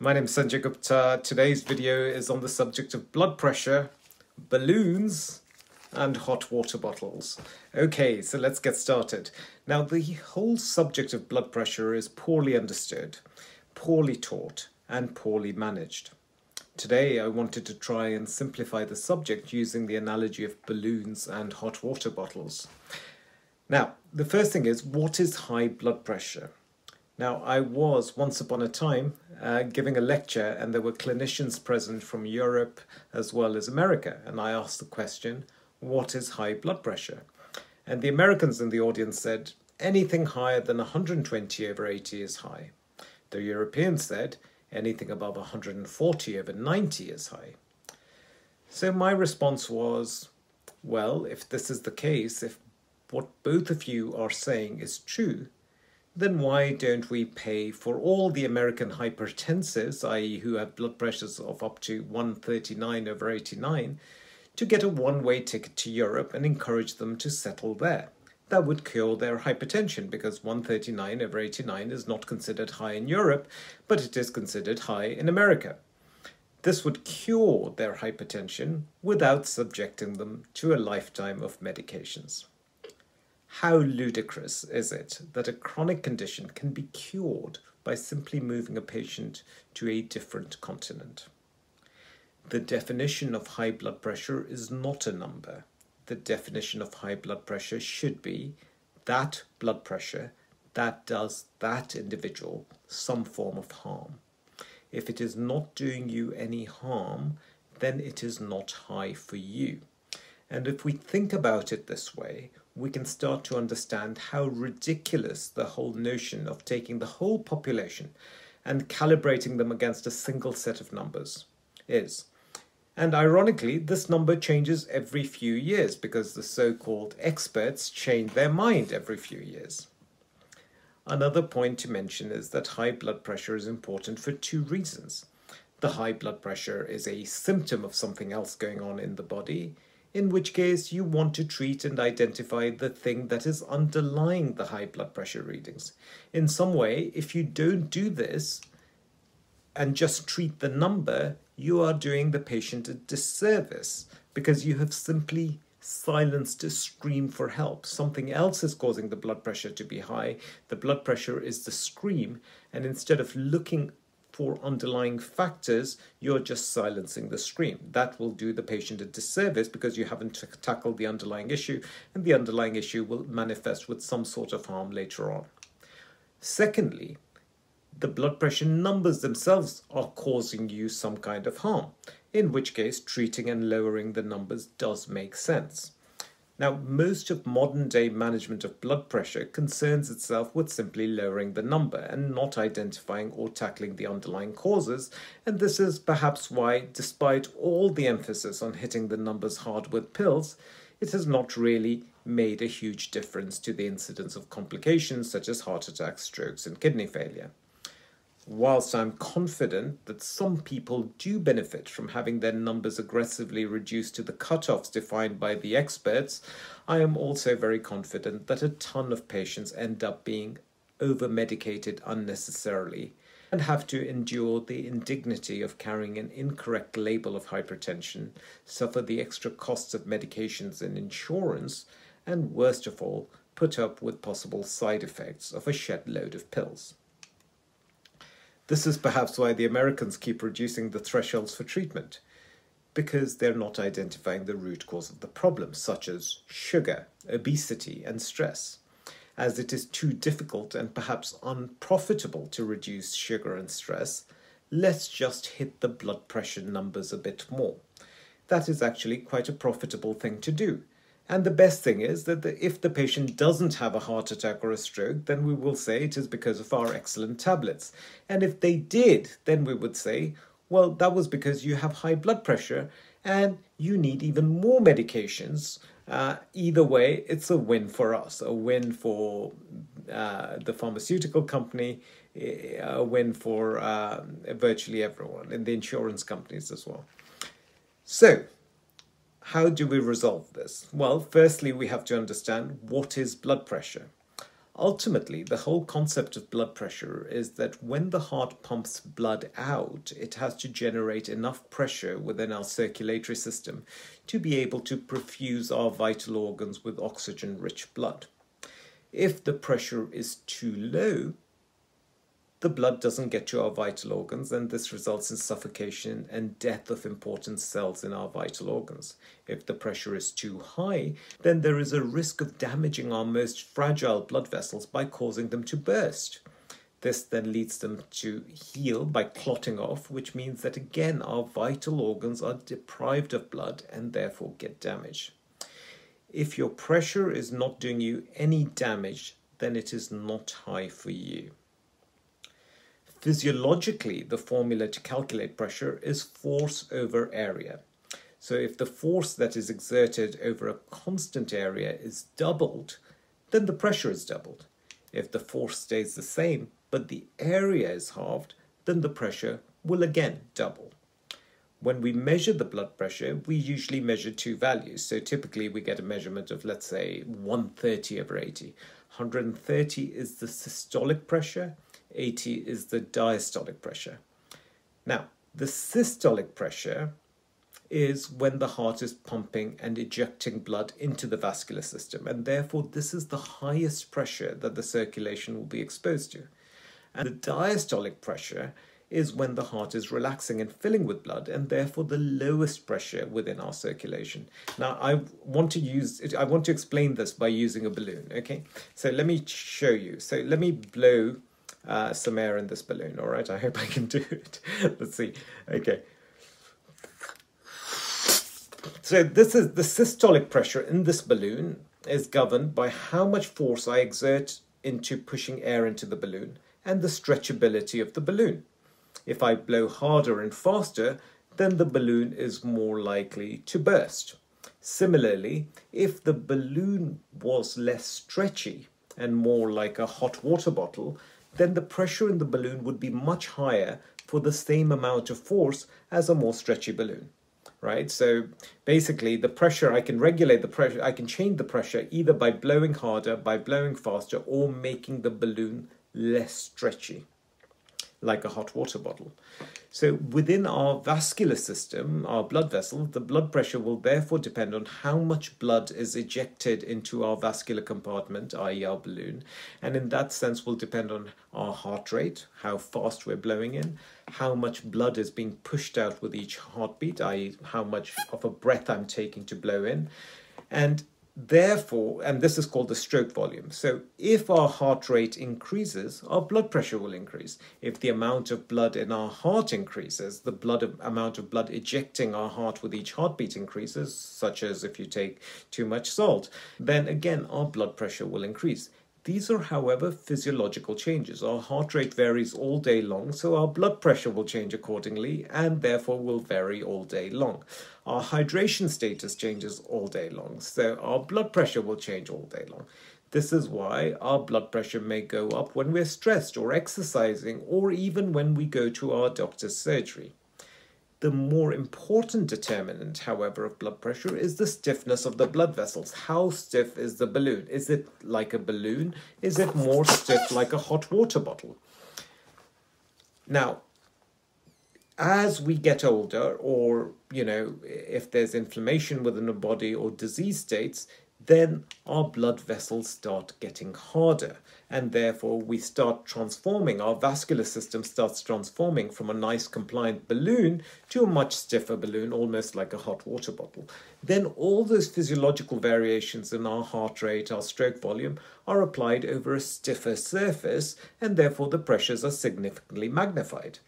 My name is Sanjay Gupta. Today's video is on the subject of blood pressure, balloons, and hot water bottles. Okay, so let's get started. Now, the whole subject of blood pressure is poorly understood, poorly taught, and poorly managed. Today, I wanted to try and simplify the subject using the analogy of balloons and hot water bottles. Now, the first thing is what is high blood pressure? Now, I was once upon a time uh, giving a lecture, and there were clinicians present from Europe as well as America. And I asked the question, What is high blood pressure? And the Americans in the audience said, Anything higher than 120 over 80 is high. The Europeans said, Anything above 140 over 90 is high. So my response was, Well, if this is the case, if what both of you are saying is true, then why don't we pay for all the American hypertensives, i.e., who have blood pressures of up to 139 over 89, to get a one way ticket to Europe and encourage them to settle there? That would cure their hypertension because 139 over 89 is not considered high in Europe, but it is considered high in America. This would cure their hypertension without subjecting them to a lifetime of medications. How ludicrous is it that a chronic condition can be cured by simply moving a patient to a different continent? The definition of high blood pressure is not a number. The definition of high blood pressure should be that blood pressure that does that individual some form of harm. If it is not doing you any harm, then it is not high for you. And if we think about it this way, we can start to understand how ridiculous the whole notion of taking the whole population and calibrating them against a single set of numbers is. And ironically, this number changes every few years because the so called experts change their mind every few years. Another point to mention is that high blood pressure is important for two reasons. The high blood pressure is a symptom of something else going on in the body, in which case you want to treat and identify the thing that is underlying the high blood pressure readings. In some way, if you don't do this and just treat the number, you are doing the patient a disservice because you have simply silenced a scream for help. Something else is causing the blood pressure to be high. The blood pressure is the scream, and instead of looking for underlying factors, you're just silencing the scream. That will do the patient a disservice because you haven't tackled the underlying issue, and the underlying issue will manifest with some sort of harm later on. Secondly, the blood pressure numbers themselves are causing you some kind of harm, in which case treating and lowering the numbers does make sense. Now, most of modern day management of blood pressure concerns itself with simply lowering the number and not identifying or tackling the underlying causes, and this is perhaps why, despite all the emphasis on hitting the numbers hard with pills, it has not really made a huge difference to the incidence of complications such as heart attacks, strokes, and kidney failure whilst I'm confident that some people do benefit from having their numbers aggressively reduced to the cutoffs defined by the experts, I am also very confident that a ton of patients end up being over medicated unnecessarily and have to endure the indignity of carrying an incorrect label of hypertension, suffer the extra costs of medications and insurance, and worst of all, put up with possible side effects of a shed load of pills. This is perhaps why the Americans keep reducing the thresholds for treatment, because they're not identifying the root cause of the problem, such as sugar, obesity, and stress. As it is too difficult and perhaps unprofitable to reduce sugar and stress, let's just hit the blood pressure numbers a bit more. That is actually quite a profitable thing to do and the best thing is that the, if the patient doesn't have a heart attack or a stroke, then we will say it is because of our excellent tablets. And if they did, then we would say, well, that was because you have high blood pressure and you need even more medications. Uh, either way, it's a win for us, a win for uh, the pharmaceutical company, a win for uh, virtually everyone, and the insurance companies as well. So, how do we resolve this? Well, firstly, we have to understand what is blood pressure. Ultimately, the whole concept of blood pressure is that when the heart pumps blood out, it has to generate enough pressure within our circulatory system to be able to perfuse our vital organs with oxygen rich blood. If the pressure is too low, the blood doesn't get to our vital organs, and this results in suffocation and death of important cells in our vital organs. If the pressure is too high, then there is a risk of damaging our most fragile blood vessels by causing them to burst. This then leads them to heal by clotting off, which means that again our vital organs are deprived of blood and therefore get damaged. If your pressure is not doing you any damage, then it is not high for you. Physiologically, the formula to calculate pressure is force over area. So if the force that is exerted over a constant area is doubled, then the pressure is doubled. If the force stays the same, but the area is halved, then the pressure will again double. When we measure the blood pressure, we usually measure two values. So typically we get a measurement of, let's say, 130 over 80. 130 is the systolic pressure 80 is the diastolic pressure. Now, the systolic pressure is when the heart is pumping and ejecting blood into the vascular system, and therefore, this is the highest pressure that the circulation will be exposed to. And the diastolic pressure is when the heart is relaxing and filling with blood, and therefore the lowest pressure within our circulation. Now, I want to use I want to explain this by using a balloon. Okay, so let me show you. So let me blow uh, some air in this balloon. All right, I hope I can do it. Let's see. Okay. So this is the systolic pressure in this balloon is governed by how much force I exert into pushing air into the balloon and the stretchability of the balloon. If I blow harder and faster, then the balloon is more likely to burst. Similarly, if the balloon was less stretchy and more like a hot water bottle, then the pressure in the balloon would be much higher for the same amount of force as a more stretchy balloon right so basically the pressure i can regulate the pressure i can change the pressure either by blowing harder by blowing faster or making the balloon less stretchy like a hot water bottle. So within our vascular system, our blood vessel, the blood pressure will therefore depend on how much blood is ejected into our vascular compartment, i.e. our balloon, and in that sense will depend on our heart rate, how fast we're blowing in, how much blood is being pushed out with each heartbeat, i.e. how much of a breath I'm taking to blow in, and Therefore, and this is called the stroke volume. So, if our heart rate increases, our blood pressure will increase. If the amount of blood in our heart increases, the blood amount of blood ejecting our heart with each heartbeat increases, such as if you take too much salt, then again our blood pressure will increase. These are, however, physiological changes. Our heart rate varies all day long, so our blood pressure will change accordingly and therefore will vary all day long. Our hydration status changes all day long, so our blood pressure will change all day long. This is why our blood pressure may go up when we're stressed or exercising, or even when we go to our doctor's surgery. The more important determinant, however, of blood pressure is the stiffness of the blood vessels. How stiff is the balloon? Is it like a balloon? Is it more stiff like a hot water bottle? Now, as we get older, or, you know, if there's inflammation within the body or disease states, then our blood vessels start getting harder and therefore we start transforming. Our vascular system starts transforming from a nice compliant balloon to a much stiffer balloon almost like a hot water bottle. Then all those physiological variations in our heart rate our stroke volume are applied over a stiffer surface and therefore the pressures are significantly magnified.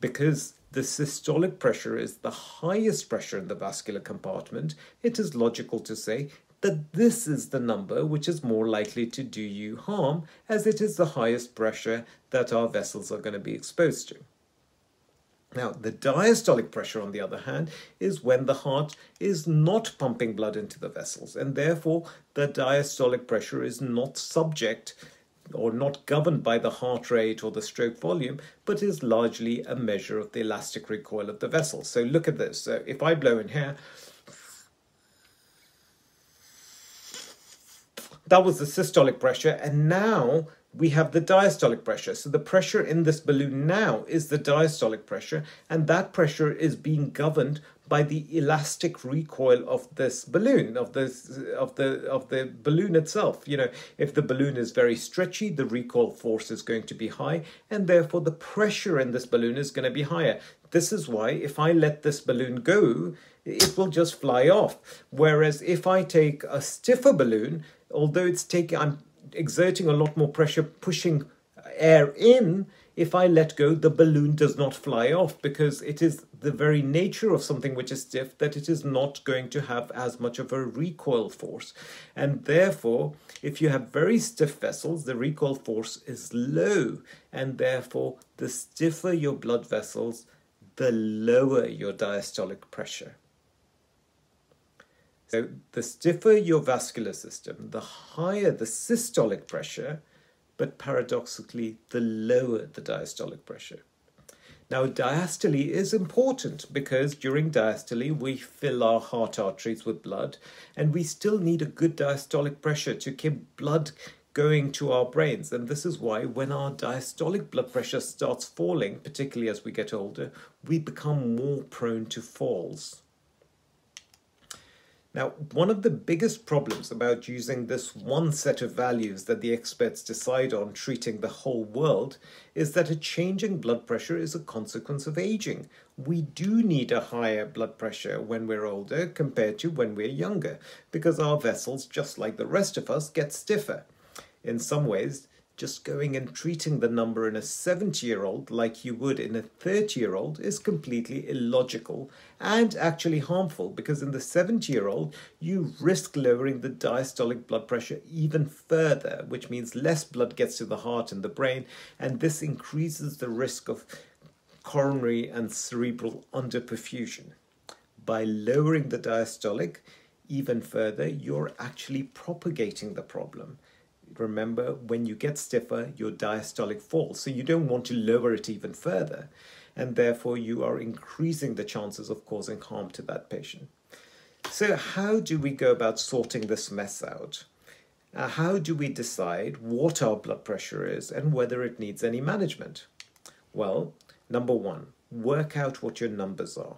Because the systolic pressure is the highest pressure in the vascular compartment, it is logical to say that this is the number which is more likely to do you harm as it is the highest pressure that our vessels are going to be exposed to. Now, the diastolic pressure, on the other hand, is when the heart is not pumping blood into the vessels, and therefore the diastolic pressure is not subject or not governed by the heart rate or the stroke volume, but is largely a measure of the elastic recoil of the vessel. So look at this. So if I blow in here, that was the systolic pressure, and now we have the diastolic pressure. So the pressure in this balloon now is the diastolic pressure, and that pressure is being governed by the elastic recoil of this balloon of this of the of the balloon itself. You know if the balloon is very stretchy the recoil force is going to be high and therefore the pressure in this balloon is going to be higher. This is why if i let this balloon go it will just fly off. Whereas if i take a stiffer balloon although it's taking i'm exerting a lot more pressure, pushing air in, if I let go, the balloon does not fly off because it is the very nature of something which is stiff that it is not going to have as much of a recoil force. And therefore, if you have very stiff vessels, the recoil force is low. And therefore, the stiffer your blood vessels, the lower your diastolic pressure. So the stiffer your vascular system, the higher the systolic pressure, but paradoxically, the lower the diastolic pressure. Now, diastole is important because during diastole we fill our heart arteries with blood, and we still need a good diastolic pressure to keep blood going to our brains. And this is why, when our diastolic blood pressure starts falling, particularly as we get older, we become more prone to falls. Now, one of the biggest problems about using this one set of values that the experts decide on treating the whole world is that a changing blood pressure is a consequence of aging. We do need a higher blood pressure when we're older compared to when we're younger because our vessels, just like the rest of us, get stiffer. In some ways, just going and treating the number in a 70 year old like you would in a 30 year old is completely illogical and actually harmful because in the 70 year old you risk lowering the diastolic blood pressure even further, which means less blood gets to the heart and the brain, and this increases the risk of coronary and cerebral underperfusion. By lowering the diastolic even further, you're actually propagating the problem remember when you get stiffer, your diastolic falls. So you don't want to lower it even further. And therefore, you are increasing the chances of causing harm to that patient. So, how do we go about sorting this mess out? Uh, how do we decide what our blood pressure is and whether it needs any management? Well, number one, work out what your numbers are.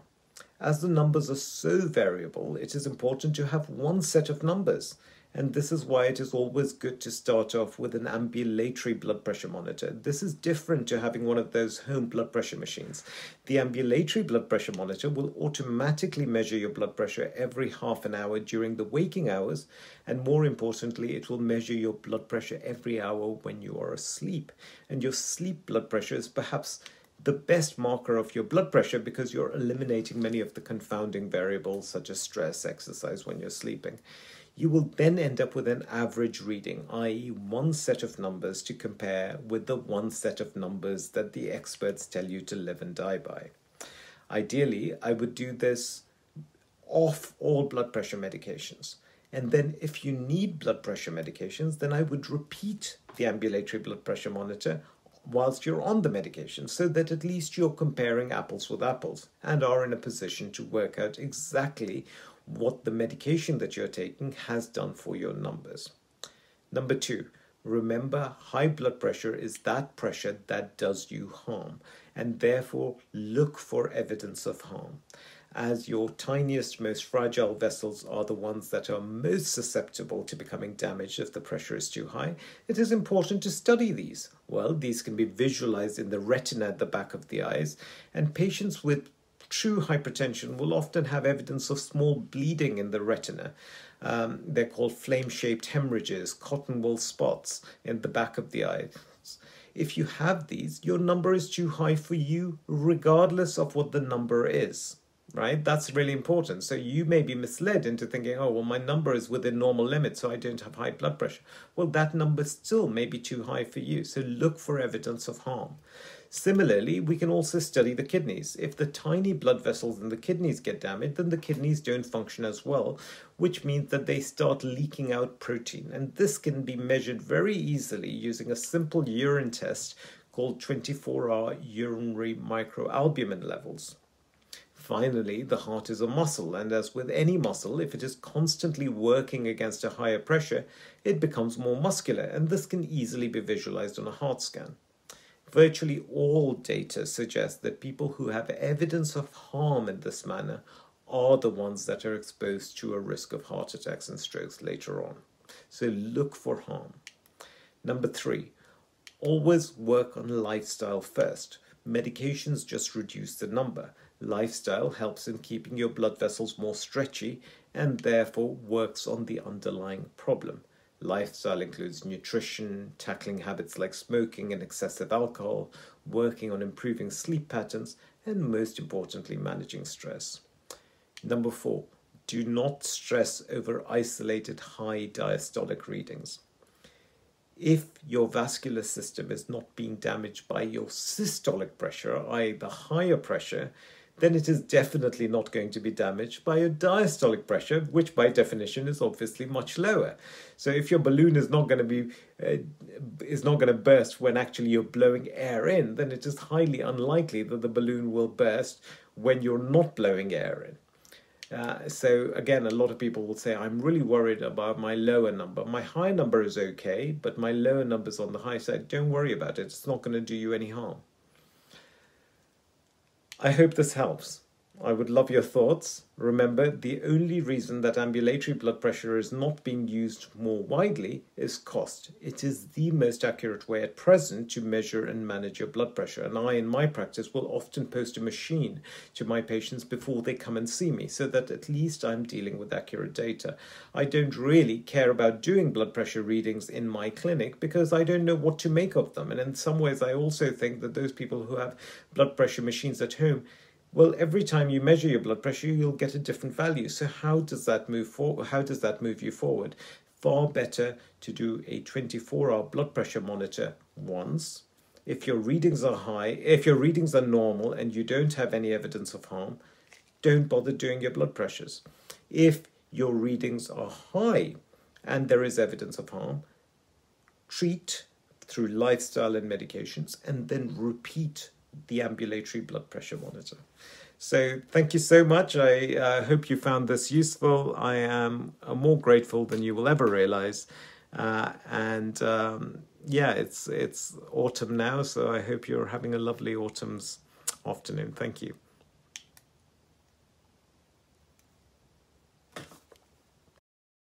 As the numbers are so variable, it is important to have one set of numbers and this is why it is always good to start off with an ambulatory blood pressure monitor. This is different to having one of those home blood pressure machines. The ambulatory blood pressure monitor will automatically measure your blood pressure every half an hour during the waking hours, and more importantly, it will measure your blood pressure every hour when you are asleep. And your sleep blood pressure is perhaps the best marker of your blood pressure because you're eliminating many of the confounding variables such as stress, exercise when you're sleeping you will then end up with an average reading, i.e., one set of numbers to compare with the one set of numbers that the experts tell you to live and die by. Ideally, I would do this off all blood pressure medications. And then, if you need blood pressure medications, then I would repeat the ambulatory blood pressure monitor whilst you're on the medication so that at least you're comparing apples with apples and are in a position to work out exactly what the medication that you're taking has done for your numbers. Number two, remember high blood pressure is that pressure that does you harm, and therefore look for evidence of harm. As your tiniest, most fragile vessels are the ones that are most susceptible to becoming damaged if the pressure is too high, it is important to study these. Well, these can be visualized in the retina at the back of the eyes, and patients with true hypertension will often have evidence of small bleeding in the retina. Um, they're called flame shaped hemorrhages, cotton wool spots in the back of the eye. If you have these, your number is too high for you, regardless of what the number is right? That's really important. So you may be misled into thinking, oh, well, my number is within normal limits, so I don't have high blood pressure. Well, that number still may be too high for you. So look for evidence of harm. Similarly, we can also study the kidneys. If the tiny blood vessels in the kidneys get damaged, then the kidneys don't function as well, which means that they start leaking out protein. And this can be measured very easily using a simple urine test called 24 hour urinary microalbumin levels. Finally, the heart is a muscle, and as with any muscle, if it is constantly working against a higher pressure, it becomes more muscular, and this can easily be visualized on a heart scan. Virtually all data suggest that people who have evidence of harm in this manner are the ones that are exposed to a risk of heart attacks and strokes later on. So look for harm. Number three, always work on lifestyle first. Medications just reduce the number. Lifestyle helps in keeping your blood vessels more stretchy and therefore works on the underlying problem. Lifestyle includes nutrition, tackling habits like smoking and excessive alcohol, working on improving sleep patterns, and most importantly, managing stress. Number four, do not stress over isolated high diastolic readings. If your vascular system is not being damaged by your systolic pressure, i.e., the higher pressure, then it is definitely not going to be damaged by a diastolic pressure, which by definition is obviously much lower. So if your balloon is not going to be uh, is not going to burst when actually you're blowing air in, then it is highly unlikely that the balloon will burst when you're not blowing air in. Uh, so again, a lot of people will say, I'm really worried about my lower number. My high number is okay, but my lower number is on the high side. Don't worry about it. It's not going to do you any harm. I hope this helps. I would love your thoughts. Remember, the only reason that ambulatory blood pressure is not being used more widely is cost. It is the most accurate way at present to measure and manage your blood pressure. And I, in my practice, will often post a machine to my patients before they come and see me so that at least I'm dealing with accurate data. I don't really care about doing blood pressure readings in my clinic because I don't know what to make of them. And in some ways, I also think that those people who have blood pressure machines at home well, every time you measure your blood pressure, you'll get a different value. So how does that move forward? How does that move you forward? Far better to do a 24-hour blood pressure monitor once. If your readings are high, if your readings are normal and you don't have any evidence of harm, don't bother doing your blood pressures. If your readings are high and there is evidence of harm, treat through lifestyle and medications and then repeat the ambulatory blood pressure monitor. So thank you so much. I uh, hope you found this useful. I am uh, more grateful than you will ever realize. Uh, and um, yeah, it's it's autumn now, so I hope you're having a lovely autumn's afternoon. Thank you.